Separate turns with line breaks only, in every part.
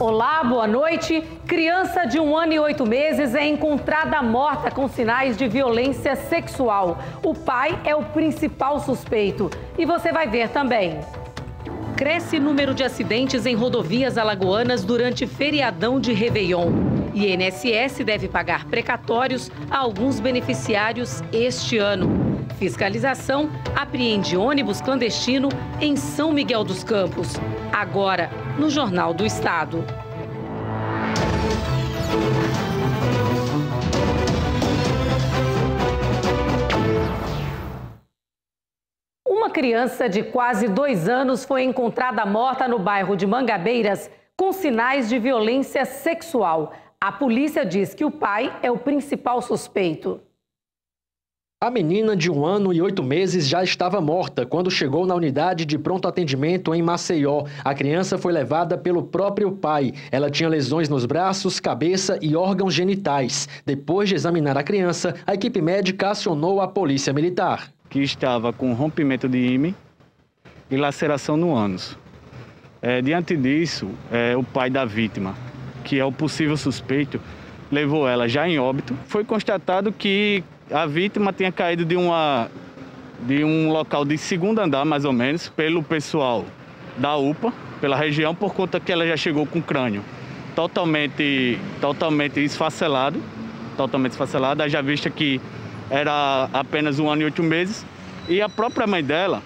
Olá, boa noite. Criança de um ano e oito meses é encontrada morta com sinais de violência sexual. O pai é o principal suspeito. E você vai ver também. Cresce número de acidentes em rodovias alagoanas durante feriadão de Réveillon. INSS deve pagar precatórios a alguns beneficiários este ano. Fiscalização apreende ônibus clandestino em São Miguel dos Campos. Agora, no Jornal do Estado. Uma criança de quase dois anos foi encontrada morta no bairro de Mangabeiras com sinais de violência sexual. A polícia diz que o pai é o principal suspeito.
A menina de um ano e oito meses já estava morta quando chegou na unidade de pronto atendimento em Maceió. A criança foi levada pelo próprio pai. Ela tinha lesões nos braços, cabeça e órgãos genitais. Depois de examinar a criança, a equipe médica acionou a polícia militar.
Que estava com rompimento de ímã e laceração no ânus. É, diante disso, é, o pai da vítima, que é o possível suspeito, levou ela já em óbito. Foi constatado que a vítima tinha caído de, uma, de um local de segundo andar, mais ou menos, pelo pessoal da UPA, pela região, por conta que ela já chegou com o crânio totalmente, totalmente esfacelado, totalmente esfacelado, já vista que era apenas um ano e oito meses. E a própria mãe dela,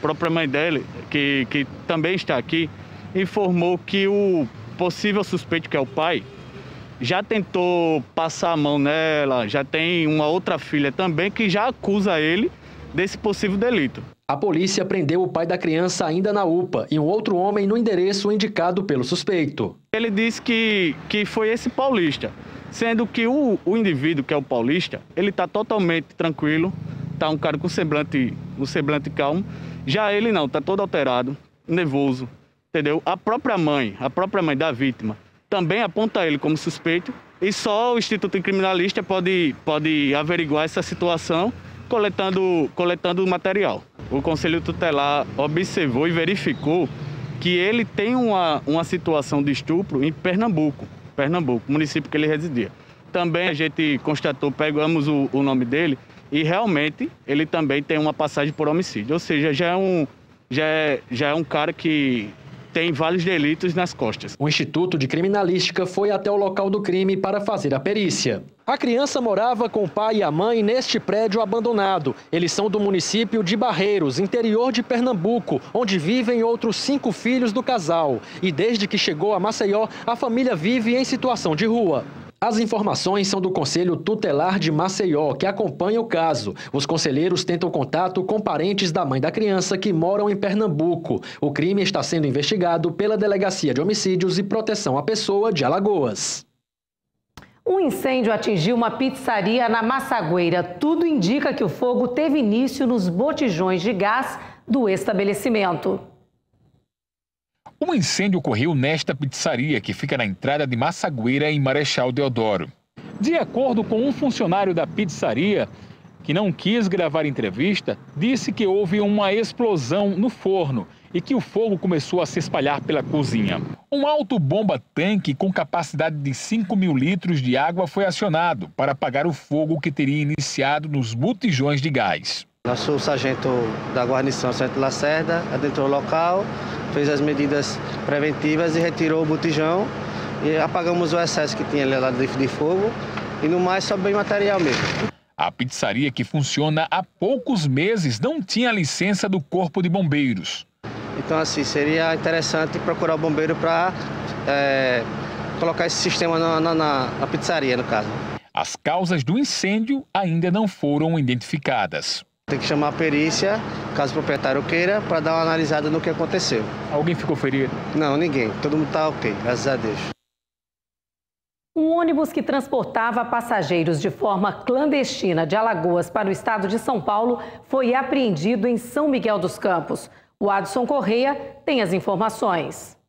própria mãe dele, que, que também está aqui, informou que o possível suspeito, que é o pai, já tentou passar a mão nela, já tem uma outra filha também que já acusa ele desse possível delito.
A polícia prendeu o pai da criança ainda na UPA e um outro homem no endereço indicado pelo suspeito.
Ele disse que, que foi esse paulista, sendo que o, o indivíduo que é o paulista, ele está totalmente tranquilo, está um cara com semblante, um semblante calmo. Já ele não, está todo alterado, nervoso, entendeu? A própria mãe, a própria mãe da vítima, também aponta ele como suspeito e só o Instituto Criminalista pode, pode averiguar essa situação coletando, coletando o material. O Conselho Tutelar observou e verificou que ele tem uma, uma situação de estupro em Pernambuco, Pernambuco, município que ele residia. Também a gente constatou, pegamos o, o nome dele e realmente ele também tem uma passagem por homicídio, ou seja, já é um, já é, já é um cara que tem vários delitos nas costas.
O Instituto de Criminalística foi até o local do crime para fazer a perícia. A criança morava com o pai e a mãe neste prédio abandonado. Eles são do município de Barreiros, interior de Pernambuco, onde vivem outros cinco filhos do casal. E desde que chegou a Maceió, a família vive em situação de rua. As informações são do Conselho Tutelar de Maceió, que acompanha o caso. Os conselheiros tentam contato com parentes da mãe da criança que moram em Pernambuco. O crime está sendo investigado pela Delegacia de Homicídios e Proteção à Pessoa de Alagoas.
Um incêndio atingiu uma pizzaria na Massagueira. Tudo indica que o fogo teve início nos botijões de gás do estabelecimento.
Um incêndio ocorreu nesta pizzaria que fica na entrada de Massagueira, em Marechal Deodoro. De acordo com um funcionário da pizzaria, que não quis gravar entrevista, disse que houve uma explosão no forno e que o fogo começou a se espalhar pela cozinha. Um alto bomba-tanque com capacidade de 5 mil litros de água foi acionado para apagar o fogo que teria iniciado nos botijões de gás.
Nosso sargento da guarnição, Sargento Lacerda, adentrou o local, fez as medidas preventivas e retirou o botijão e apagamos o excesso que tinha ali lá de, de fogo e no mais só bem material mesmo.
A pizzaria que funciona há poucos meses não tinha licença do Corpo de Bombeiros.
Então assim, seria interessante procurar o bombeiro para é, colocar esse sistema na, na, na pizzaria, no caso.
As causas do incêndio ainda não foram identificadas.
Tem que chamar a perícia, caso o proprietário queira, para dar uma analisada no que aconteceu.
Alguém ficou ferido?
Não, ninguém. Todo mundo está ok, graças a Deus.
Um ônibus que transportava passageiros de forma clandestina de Alagoas para o estado de São Paulo foi apreendido em São Miguel dos Campos. O Adson Correia tem as informações.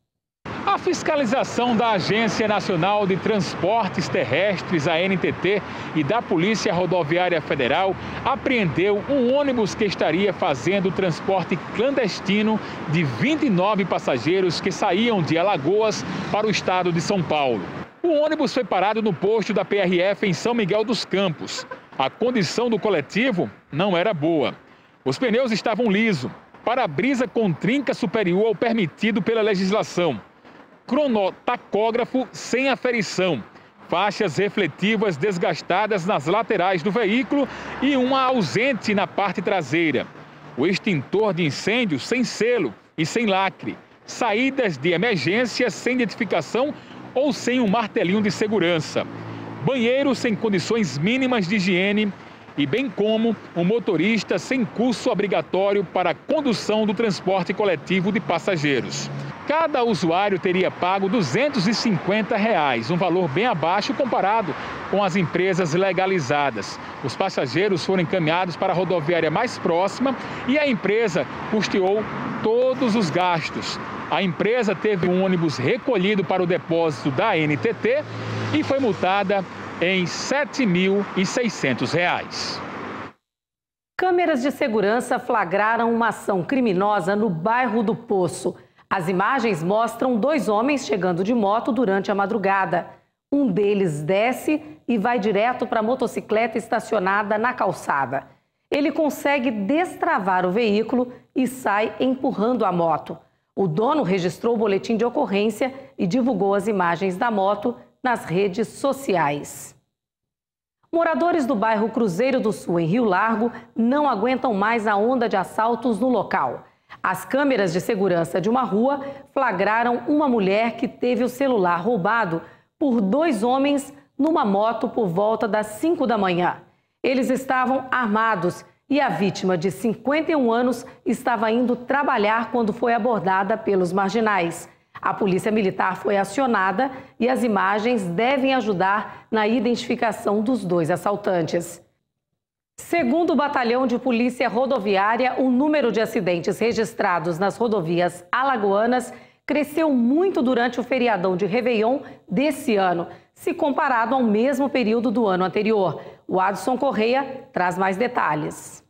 A
fiscalização da Agência Nacional de Transportes Terrestres, a NTT, e da Polícia Rodoviária Federal apreendeu um ônibus que estaria fazendo transporte clandestino de 29 passageiros que saíam de Alagoas para o estado de São Paulo. O ônibus foi parado no posto da PRF em São Miguel dos Campos. A condição do coletivo não era boa. Os pneus estavam lisos, para-brisa com trinca superior ao permitido pela legislação cronotacógrafo sem aferição, faixas refletivas desgastadas nas laterais do veículo e uma ausente na parte traseira. O extintor de incêndio sem selo e sem lacre. Saídas de emergência sem identificação ou sem um martelinho de segurança. Banheiro sem condições mínimas de higiene e bem como um motorista sem curso obrigatório para a condução do transporte coletivo de passageiros. Cada usuário teria pago 250 reais, um valor bem abaixo comparado com as empresas legalizadas. Os passageiros foram encaminhados para a rodoviária mais próxima e a empresa custeou todos os gastos. A empresa teve um ônibus recolhido para o depósito da NTT e foi multada em R$ 7.600.
Câmeras de segurança flagraram uma ação criminosa no bairro do Poço. As imagens mostram dois homens chegando de moto durante a madrugada. Um deles desce e vai direto para a motocicleta estacionada na calçada. Ele consegue destravar o veículo e sai empurrando a moto. O dono registrou o boletim de ocorrência e divulgou as imagens da moto nas redes sociais. Moradores do bairro Cruzeiro do Sul, em Rio Largo, não aguentam mais a onda de assaltos no local. As câmeras de segurança de uma rua flagraram uma mulher que teve o celular roubado por dois homens numa moto por volta das 5 da manhã. Eles estavam armados e a vítima, de 51 anos, estava indo trabalhar quando foi abordada pelos marginais. A polícia militar foi acionada e as imagens devem ajudar na identificação dos dois assaltantes. Segundo o Batalhão de Polícia Rodoviária, o número de acidentes registrados nas rodovias alagoanas cresceu muito durante o feriadão de Réveillon desse ano, se comparado ao mesmo período do ano anterior. O Adson Correia traz mais detalhes.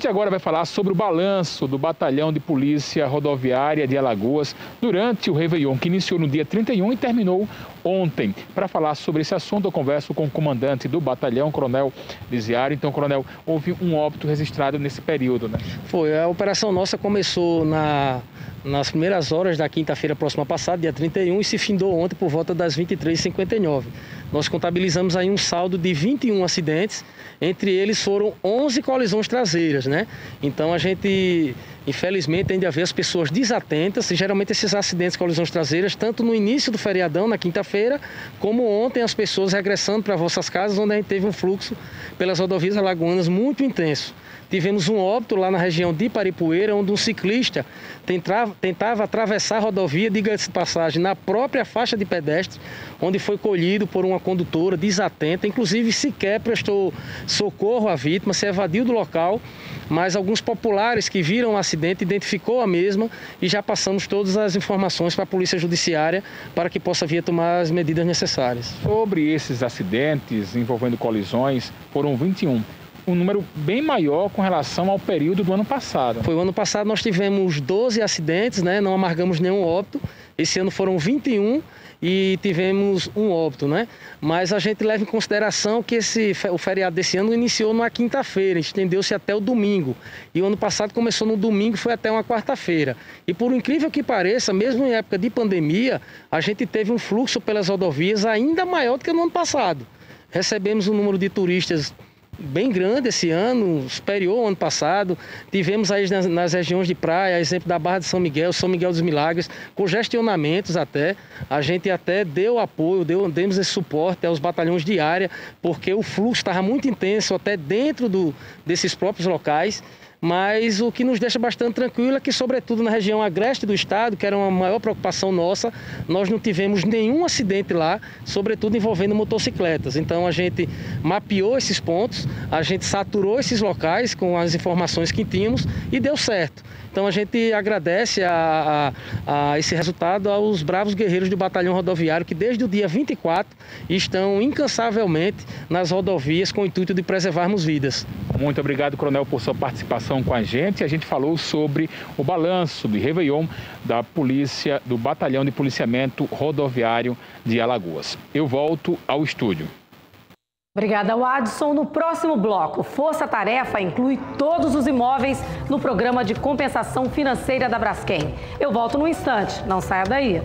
Gente agora vai falar sobre o balanço do Batalhão de Polícia Rodoviária de Alagoas durante o Réveillon, que iniciou no dia 31 e terminou ontem. Para falar sobre esse assunto, eu converso com o comandante do batalhão, Coronel Lisiário. Então, Coronel, houve um óbito registrado nesse período, né?
Foi. A operação nossa começou na nas primeiras horas da quinta-feira próxima passada, dia 31, e se findou ontem por volta das 23h59. Nós contabilizamos aí um saldo de 21 acidentes, entre eles foram 11 colisões traseiras, né? Então a gente, infelizmente, tende a ver as pessoas desatentas, e geralmente esses acidentes colisões traseiras, tanto no início do feriadão, na quinta-feira, como ontem as pessoas regressando para vossas casas, onde a gente teve um fluxo pelas rodovias alagoanas muito intenso. Tivemos um óbito lá na região de Paripueira, onde um ciclista tentava, tentava atravessar a rodovia, diga-se de passagem, na própria faixa de pedestre, onde foi colhido por uma condutora desatenta, inclusive sequer prestou socorro à vítima, se evadiu do local, mas alguns populares que viram o acidente identificou a mesma e já passamos todas as informações para a Polícia Judiciária para que possa vir tomar as medidas necessárias.
Sobre esses acidentes envolvendo colisões, foram 21 um número bem maior com relação ao período do ano passado.
Foi o ano passado nós tivemos 12 acidentes, né? não amargamos nenhum óbito. Esse ano foram 21 e tivemos um óbito, né? Mas a gente leva em consideração que esse, o feriado desse ano iniciou numa quinta-feira, estendeu-se até o domingo. E o ano passado começou no domingo, foi até uma quarta-feira. E por incrível que pareça, mesmo em época de pandemia, a gente teve um fluxo pelas rodovias ainda maior do que no ano passado. Recebemos um número de turistas bem grande esse ano, superior ao ano passado. Tivemos aí nas, nas, regiões de praia, exemplo da Barra de São Miguel, São Miguel dos Milagres, congestionamentos até. A gente até deu apoio, deu, demos esse suporte aos batalhões de área, porque o fluxo estava muito intenso até dentro do, desses próprios locais. Mas o que nos deixa bastante tranquilo é que, sobretudo na região agreste do estado, que era uma maior preocupação nossa, nós não tivemos nenhum acidente lá, sobretudo envolvendo motocicletas. Então a gente mapeou esses pontos, a gente saturou esses locais com as informações que tínhamos e deu certo. Então a gente agradece a, a, a, esse resultado aos bravos guerreiros do Batalhão Rodoviário que desde o dia 24 estão incansavelmente nas rodovias com o intuito de preservarmos vidas.
Muito obrigado, Coronel, por sua participação com a gente. A gente falou sobre o balanço de Réveillon da polícia, do Batalhão de Policiamento Rodoviário de Alagoas. Eu volto ao estúdio.
Obrigada, Wadson. No próximo bloco, Força Tarefa inclui todos os imóveis no programa de compensação financeira da Braskem. Eu volto no instante, não saia daí.